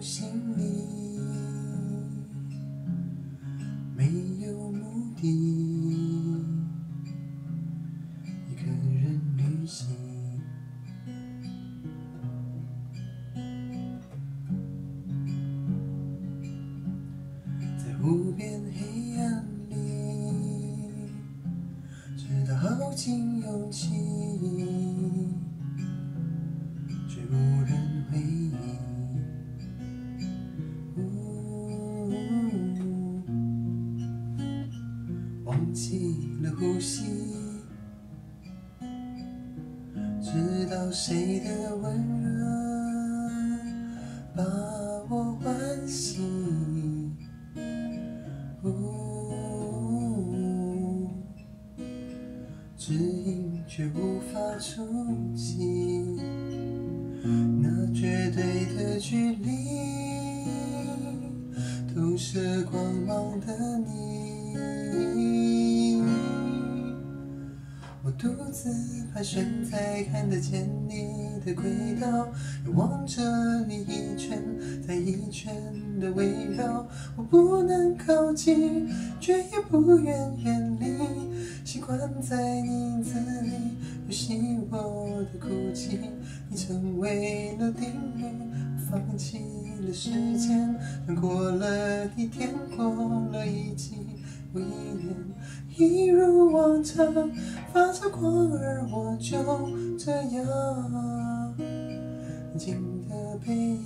心里，没有目的，一个人旅行，在无边黑暗里，直到耗尽勇气。忘记了呼吸，直到谁的温热把我唤醒。指引却无法触及。那绝对的距离，我独自盘旋在看得见你的轨道，又望着你一圈再一圈的围绕，我不能靠近，却也不愿远离，习惯在你影子里游戏我的哭泣。你成为了定律，放弃了时间，过了一天，过了一季，过一年，一如往常，发着光，而我就这样静静的被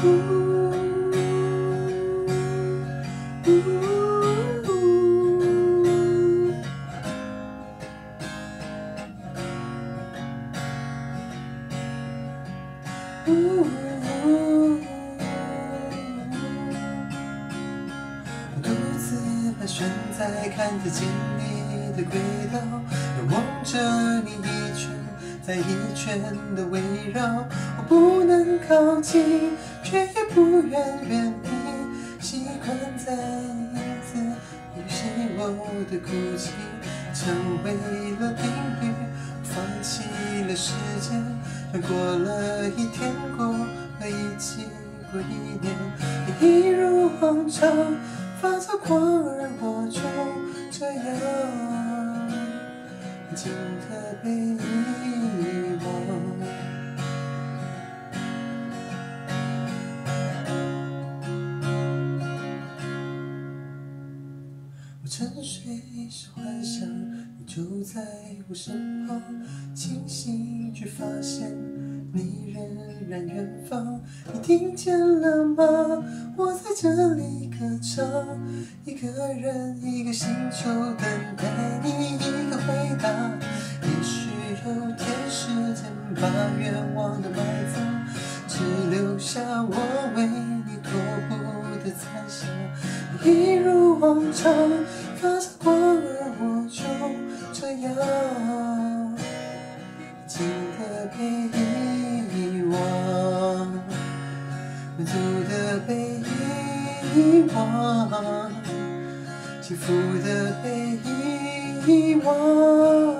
独自盘旋在看得见你的轨道，又望着你一圈再一圈的围绕。我不能靠近，却也不愿远离，习惯在影子游戏我的哭泣，成为了定律，放弃了时间，过了一天，过了一季，过一年，一如往常。发着光，而我就这样静的被遗沉睡时幻想你就在我身旁，清醒却发现你仍然远方。你听见了吗？我在这里歌唱，一个人，一个星球，等待你一个回答。也许有天时间把愿望都埋葬，只留下我为你踱步的残响。一如往常，发着光，而我就这样静的被遗忘，满足的被遗忘，幸福的被遗忘。